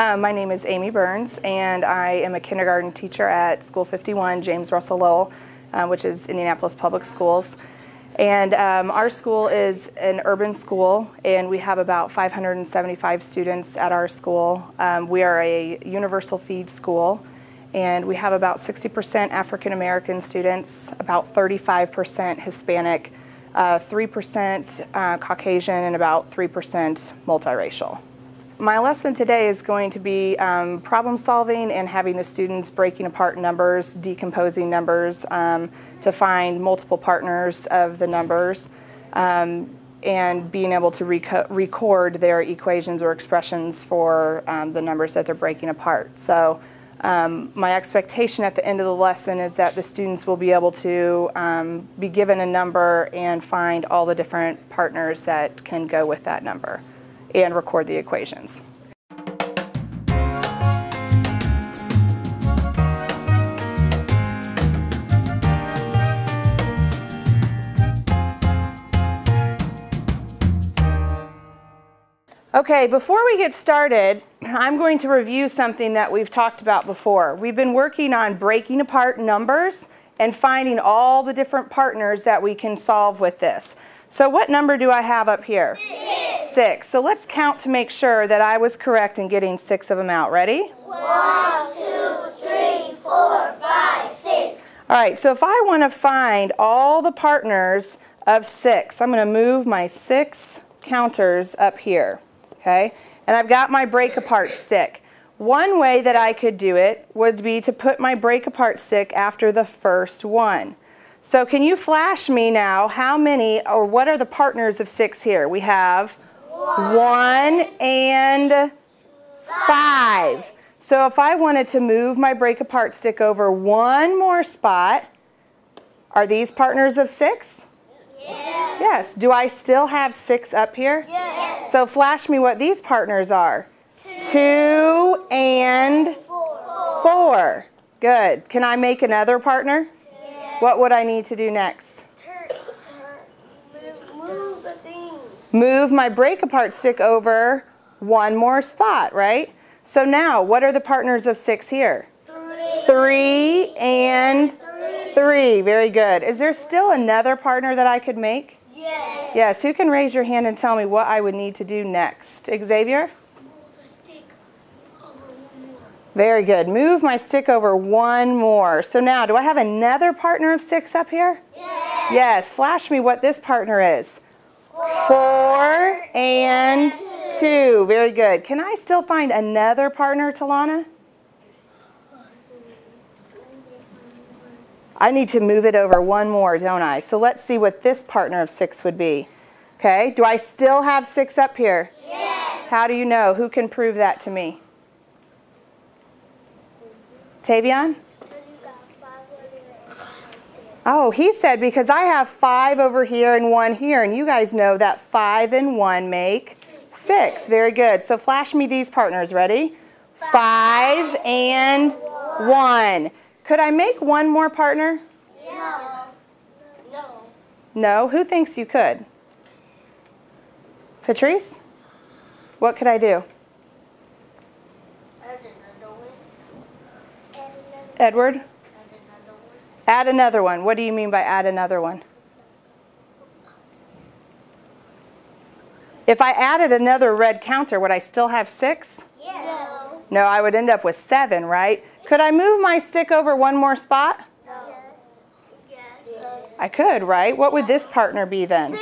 Um, my name is Amy Berns, and I am a kindergarten teacher at School 51, James Russell Lowell, uh, which is Indianapolis Public Schools. And um, our school is an urban school, and we have about 575 students at our school. Um, we are a universal feed school, and we have about 60% African American students, about 35% Hispanic, uh, 3% uh, Caucasian, and about 3% multiracial. My lesson today is going to be um, problem solving and having the students breaking apart numbers, decomposing numbers um, to find multiple partners of the numbers, um, and being able to record their equations or expressions for um, the numbers that they're breaking apart. So um, my expectation at the end of the lesson is that the students will be able to um, be given a number and find all the different partners that can go with that number and record the equations. Okay, before we get started, I'm going to review something that we've talked about before. We've been working on breaking apart numbers and finding all the different partners that we can solve with this. So what number do I have up here? Six. Six. So let's count to make sure that I was correct in getting six of them out. Ready? One, two, three, four, five, six. All right, so if I want to find all the partners of six, I'm going to move my six counters up here, okay? And I've got my break apart stick. One way that I could do it would be to put my break apart stick after the first one. So can you flash me now how many or what are the partners of six here? We have one, one and five. five. So if I wanted to move my break apart stick over one more spot, are these partners of six? Yes. Yes. Do I still have six up here? Yes. So flash me what these partners are. Two, Two and four. four. Good. Can I make another partner? What would I need to do next? Turn, turn, move, move the thing. Move my break apart stick over one more spot, right? So now, what are the partners of six here? Three. Three and three. three. Very good. Is there still another partner that I could make? Yes. Yes. Who can raise your hand and tell me what I would need to do next? Xavier? Very good. Move my stick over one more. So now, do I have another partner of six up here? Yes. Yes. Flash me what this partner is. Four, Four and two. Very good. Can I still find another partner, Talana? I need to move it over one more, don't I? So let's see what this partner of six would be. Okay, do I still have six up here? Yes. How do you know? Who can prove that to me? Tavion? Oh, he said because I have five over here and one here, and you guys know that five and one make six. Very good. So flash me these partners. Ready? Five and one. Could I make one more partner? No. No. No? Who thinks you could? Patrice? What could I do? Edward? Add another one. What do you mean by add another one? If I added another red counter, would I still have six? Yes. No. No, I would end up with seven, right? Could I move my stick over one more spot? No. Yes. I could, right? What would this partner be then?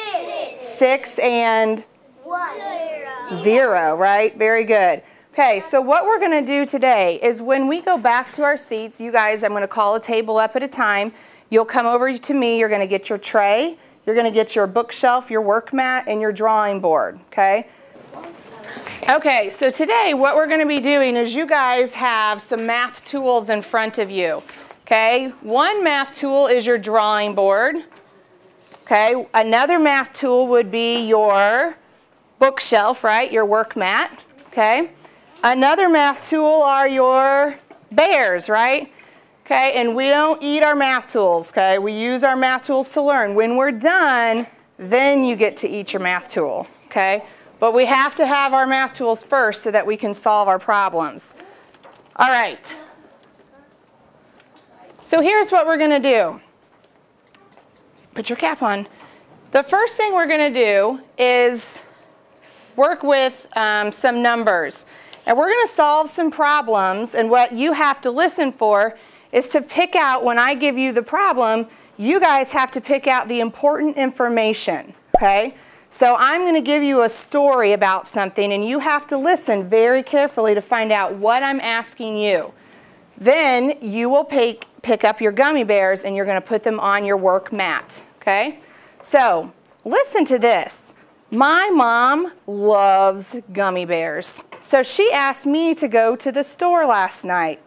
Six. Six and One. Zero. zero, right? Very good. Okay, so what we're going to do today is when we go back to our seats, you guys, I'm going to call a table up at a time. You'll come over to me. You're going to get your tray. You're going to get your bookshelf, your work mat, and your drawing board, okay? Okay, so today what we're going to be doing is you guys have some math tools in front of you, okay? One math tool is your drawing board, okay? Another math tool would be your bookshelf, right? Your work mat, okay? Another math tool are your bears, right? Okay, and we don't eat our math tools, okay? We use our math tools to learn. When we're done, then you get to eat your math tool, okay? But we have to have our math tools first so that we can solve our problems. All right. So here's what we're going to do. Put your cap on. The first thing we're going to do is work with um, some numbers. And we're going to solve some problems. And what you have to listen for is to pick out, when I give you the problem, you guys have to pick out the important information. Okay? So I'm going to give you a story about something, and you have to listen very carefully to find out what I'm asking you. Then you will pick, pick up your gummy bears and you're going to put them on your work mat. Okay? So listen to this. My mom loves gummy bears. So she asked me to go to the store last night.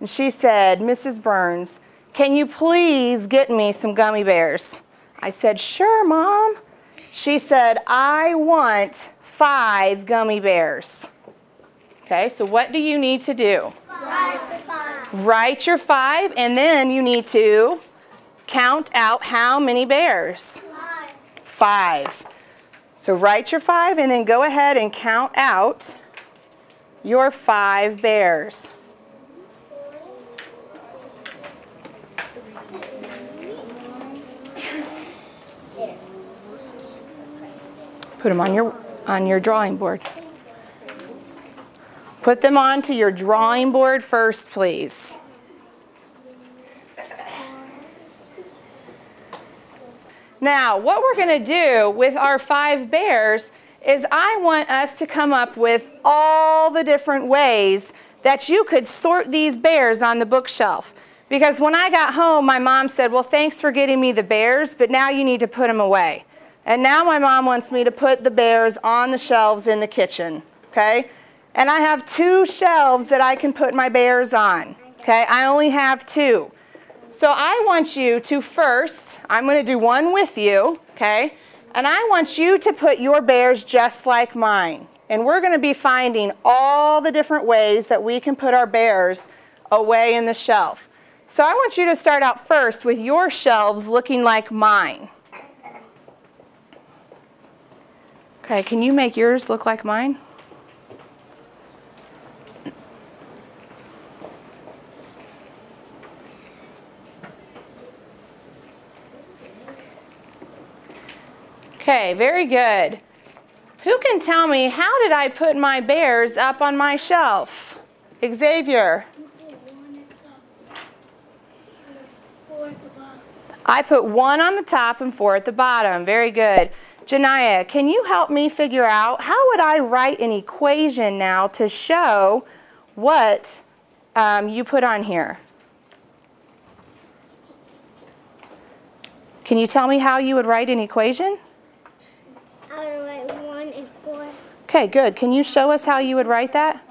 And she said, Mrs. Berns, can you please get me some gummy bears? I said, Sure, Mom. She said, I want five gummy bears. Okay, so what do you need to do? Five. Write your five, and then you need to count out how many bears? Five. Five. So write your five, and then go ahead and count out your five bears. Put them on your, on your drawing board. Put them onto your drawing board first, please. Now, what we're going to do with our five bears is I want us to come up with all the different ways that you could sort these bears on the bookshelf. Because when I got home, my mom said, well, thanks for getting me the bears, but now you need to put them away. And now my mom wants me to put the bears on the shelves in the kitchen, okay? And I have two shelves that I can put my bears on, okay? I only have two. So I want you to first, I'm going to do one with you, okay? And I want you to put your bears just like mine. And we're going to be finding all the different ways that we can put our bears away in the shelf. So I want you to start out first with your shelves looking like mine. Okay, can you make yours look like mine? Okay, very good. Who can tell me how did I put my bears up on my shelf? Xavier. I put one on the top and four at the bottom. Very good. Janaya, can you help me figure out how would I write an equation now to show what um, you put on here? Can you tell me how you would write an equation? I would write one and four. Okay, good. Can you show us how you would write that?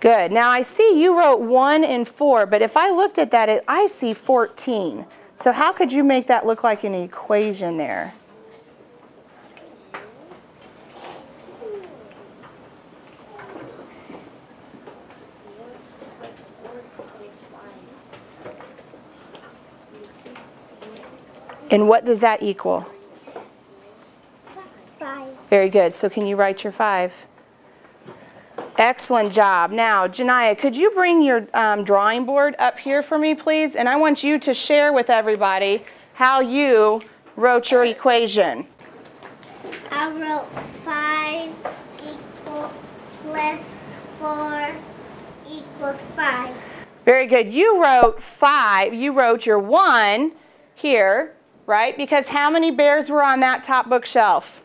Good. Now I see you wrote 1 and 4, but if I looked at that, I see 14. So how could you make that look like an equation there? And what does that equal? Five. Very good. So can you write your 5? Excellent job. Now, Janaya, could you bring your um, drawing board up here for me, please? And I want you to share with everybody how you wrote your equation. I wrote five equals plus four equals five. Very good. You wrote 5. You wrote your 1 here, right? Because how many bears were on that top bookshelf?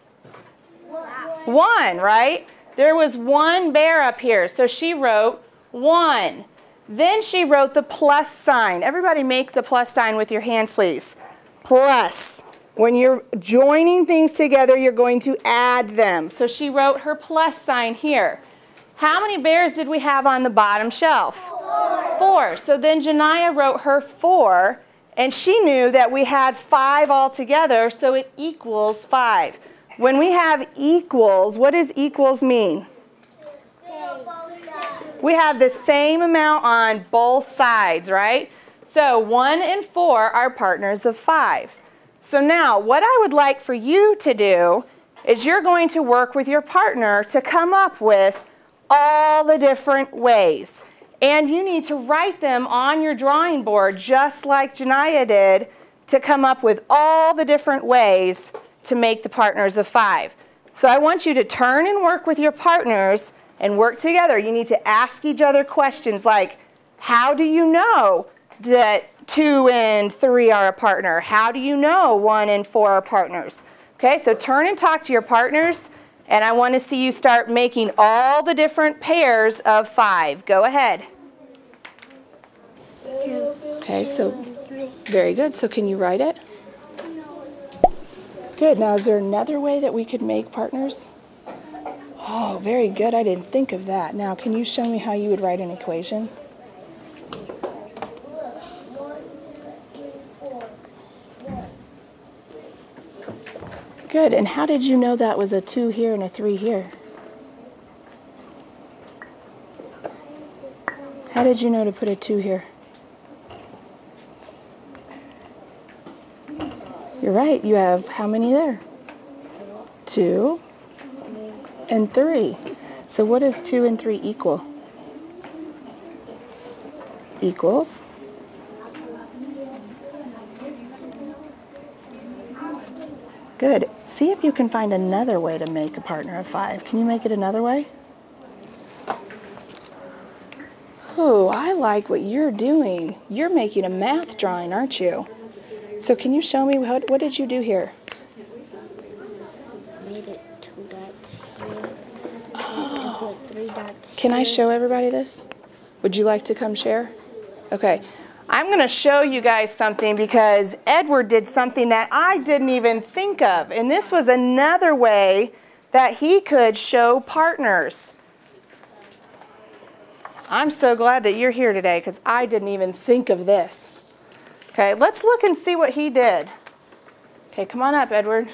One, right? There was one bear up here, so she wrote one. Then she wrote the plus sign. Everybody make the plus sign with your hands, please. Plus. When you're joining things together, you're going to add them. So she wrote her plus sign here. How many bears did we have on the bottom shelf? Four. Four. So then Janaya wrote her four, and she knew that we had five altogether, so it equals five. When we have equals, what does equals mean? We have the same amount on both sides, right? So 1 and 4 are partners of 5. So now what I would like for you to do is you're going to work with your partner to come up with all the different ways. And you need to write them on your drawing board just like Janiyah did to come up with all the different ways to make the partners of five. So I want you to turn and work with your partners and work together. You need to ask each other questions like, how do you know that two and three are a partner? How do you know one and four are partners? Okay, so turn and talk to your partners, and I want to see you start making all the different pairs of five. Go ahead. Okay, so very good. So can you write it? Good. Now, is there another way that we could make partners? Oh, very good. I didn't think of that. Now, can you show me how you would write an equation? Good. And how did you know that was a 2 here and a 3 here? How did you know to put a 2 here? You're right. You have how many there? Two and three. So what does two and three equal? Equals. Good. See if you can find another way to make a partner of five. Can you make it another way? Oh, I like what you're doing. You're making a math drawing, aren't you? So can you show me what, what did you do here? Made it two dots here. Oh. three dots. Can I show everybody this? Would you like to come share? Okay. I'm going to show you guys something because Edward did something that I didn't even think of. And this was another way that he could show partners. I'm so glad that you're here today because I didn't even think of this. Okay, let's look and see what he did. Okay, come on up, Edward.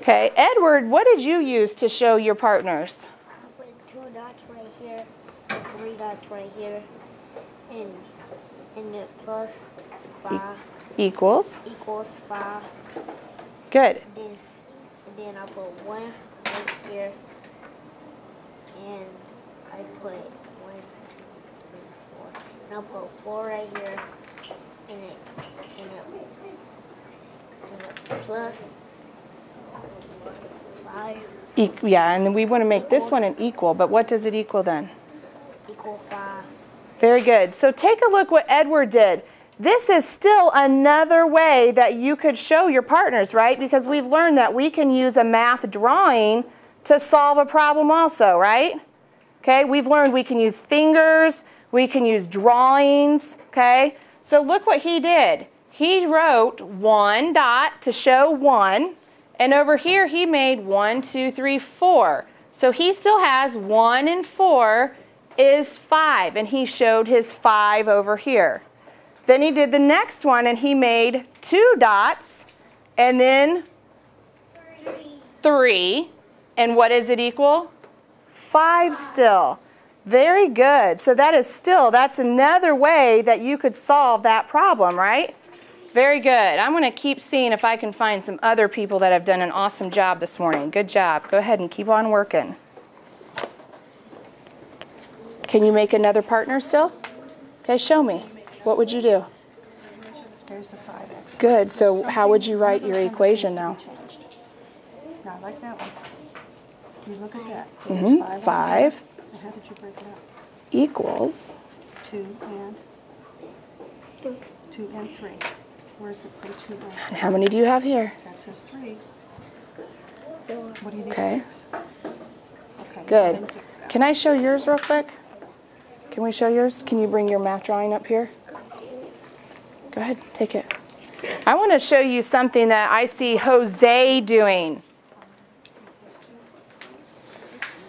Okay, Edward, what did you use to show your partners? I put two dots right here, and right here, and and plus five Equals. equals five. Good. And then and then I put one right here, and I put one, two, three, four. And I put four right here, and it and it, and it plus five E- yeah, and then we want to make this one an equal, but what does it equal then? Very good. So take a look what Edward did. This is still another way that you could show your partners, right? Because we've learned that we can use a math drawing to solve a problem also, right? Okay, we've learned we can use fingers, we can use drawings, okay? So look what he did. He wrote one dot to show one, and over here he made one, two, three, four. So he still has one and four is five, and he showed his five over here. Then he did the next one and he made two dots and then three. And what is it equal? Five still. Very good. So that is still, that's another way that you could solve that problem, right? Very good. I'm going to keep seeing if I can find some other people that have done an awesome job this morning. Good job. Go ahead and keep on working. Can you make another partner still? Okay, show me. What would you do? There's the 5x. Good. So how would you write your equation now? Changed. Now, I like that one. You look at that. So Mhm, five. five. And how did you break it up? Equals. Two and? Two and three. Where does it say two and? And how many do you have here? That says three. What do you need Okay. Okay. Good. then fix that. Can I show yours real quick? Can we show yours? Can you bring your math drawing up here? Go ahead, take it. I want to show you something that I see Jose doing.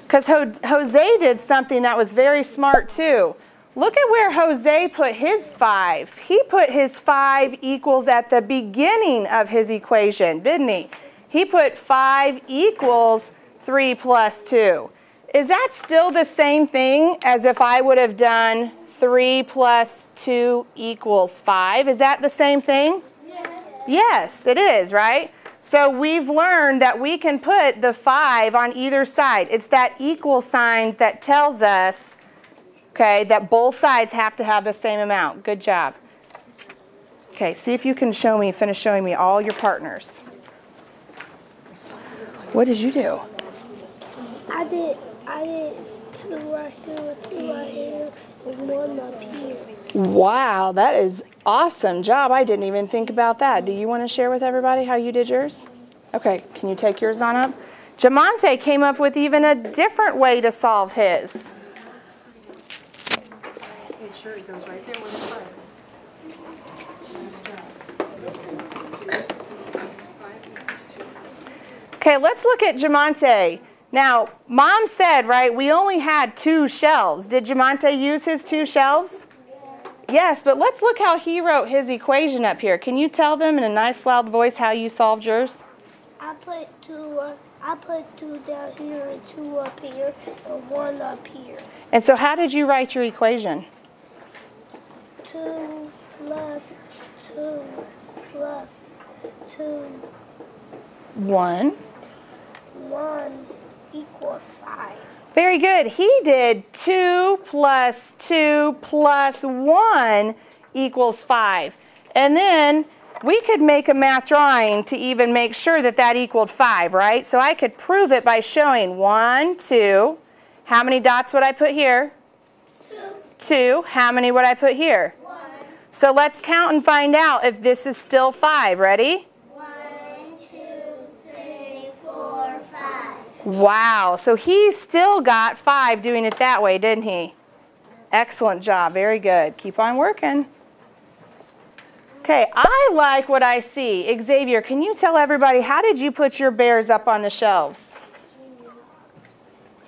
Because Jose did something that was very smart too. Look at where Jose put his five. He put his five equals at the beginning of his equation, didn't he? He put five equals three plus two. Is that still the same thing as if I would have done 3 plus 2 equals 5. Is that the same thing? Yes, Yes, it is, right? So we've learned that we can put the 5 on either side. It's that equal signs that tells us, okay, that both sides have to have the same amount. Good job. Okay, see if you can show me, finish showing me all your partners. What did you do? I did, Wow, that is awesome job. I didn't even think about that. Do you want to share with everybody how you did yours? Okay, can you take yours on up? Jamonte came up with even a different way to solve his. Okay, let's look at Jamonte. Now, mom said, right, we only had two shelves. Did Jamonte use his two shelves? Yes, but let's look how he wrote his equation up here. Can you tell them in a nice loud voice how you solved yours? I put two, uh, I put two down here and two up here and one up here. And so how did you write your equation? 2 plus 2 plus 2. 1. 1 equal 5. Very good. He did 2 plus 2 plus 1 equals 5. And then we could make a math drawing to even make sure that that equaled 5, right? So I could prove it by showing 1, 2. How many dots would I put here? 2. 2. How many would I put here? 1. So let's count and find out if this is still 5. Ready? Wow, so he still got five doing it that way, didn't he? Excellent job, very good. Keep on working. Okay, I like what I see. Xavier, can you tell everybody, how did you put your bears up on the shelves?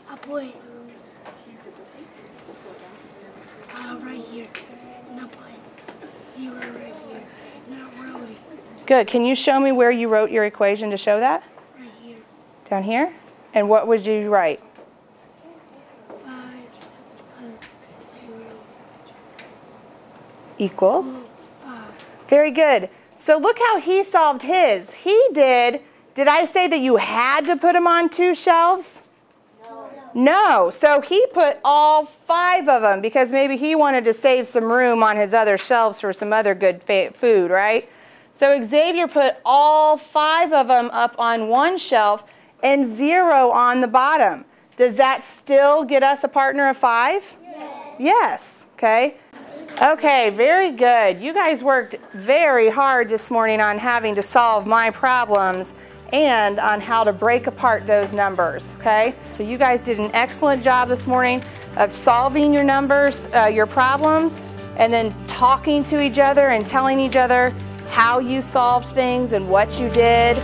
I put uh, right here, and I put zero right here, and I wrote it Good, can you show me where you wrote your equation to show that? right here. Down here? And what would you write? Five plus zero, Equals? five. Very good. So look how he solved his. He did, did I say that you had to put them on two shelves? No. No. So he put all five of them because maybe he wanted to save some room on his other shelves for some other good food, right? So Xavier put all five of them up on one shelf and zero on the bottom. Does that still get us a partner of five? Yes. Yes. Okay. Okay, very good. You guys worked very hard this morning on having to solve my problems and on how to break apart those numbers, okay? So you guys did an excellent job this morning of solving your numbers, uh, your problems, and then talking to each other and telling each other how you solved things and what you did.